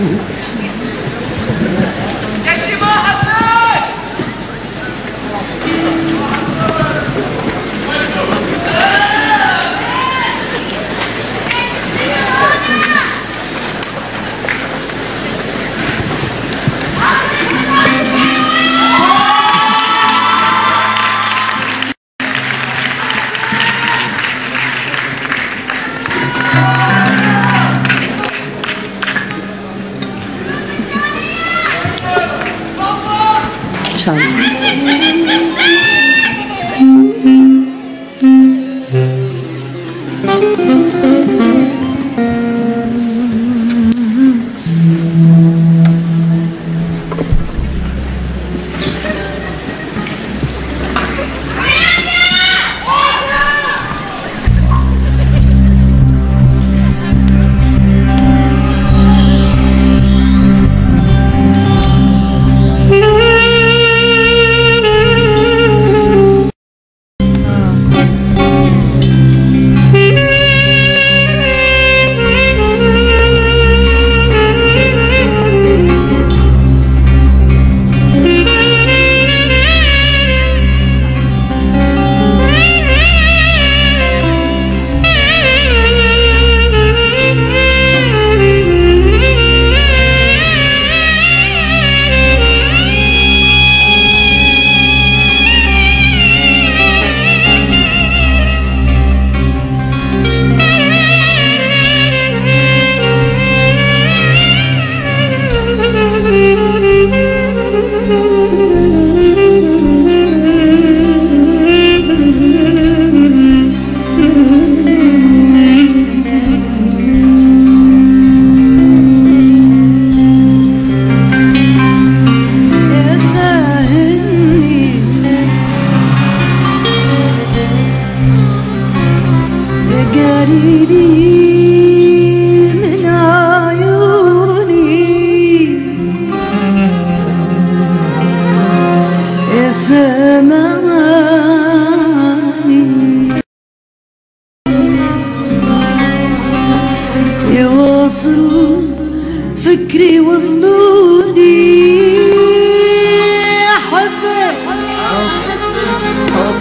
음. 唱。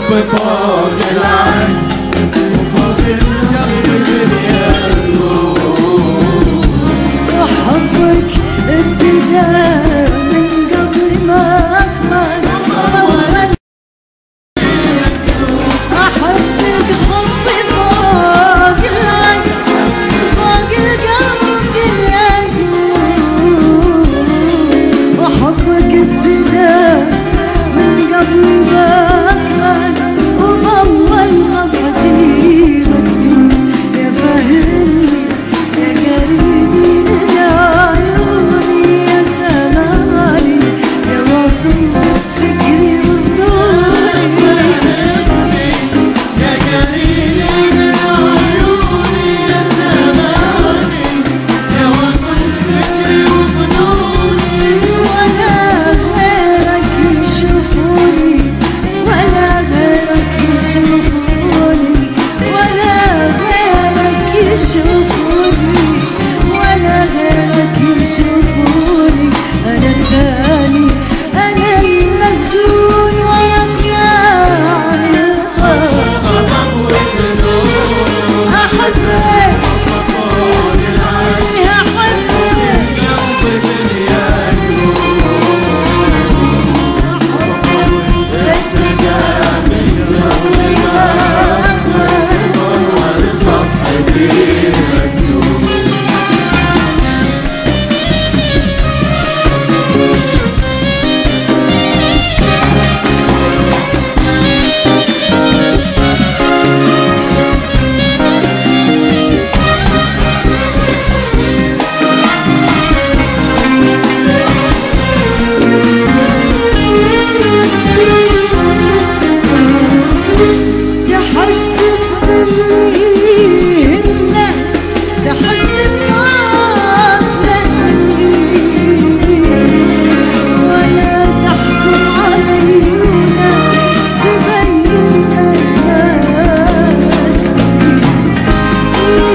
حب فوق العين. You.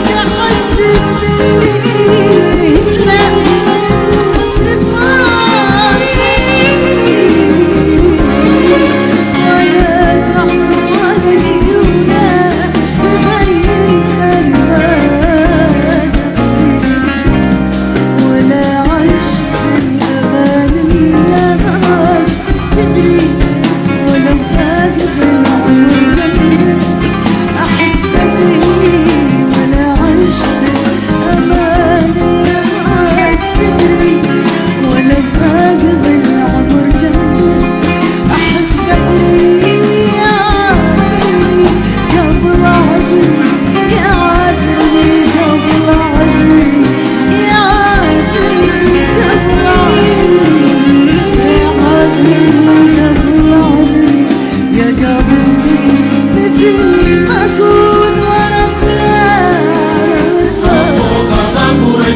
i Sevda halsizdir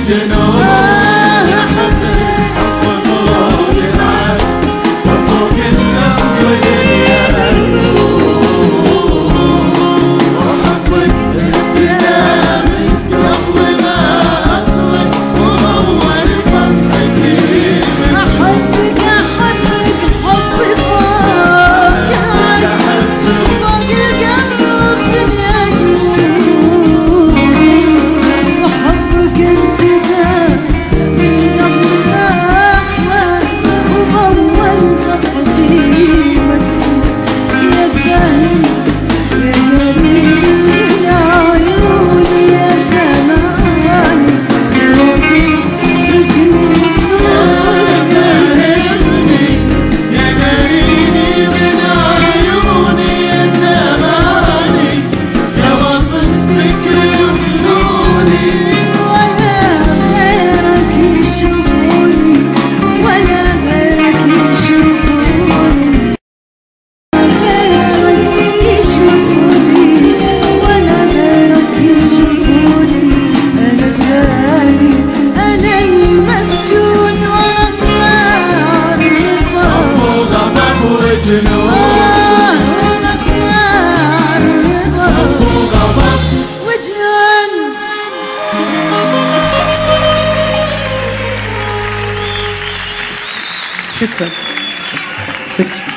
You know. Çıkın. Çıkın.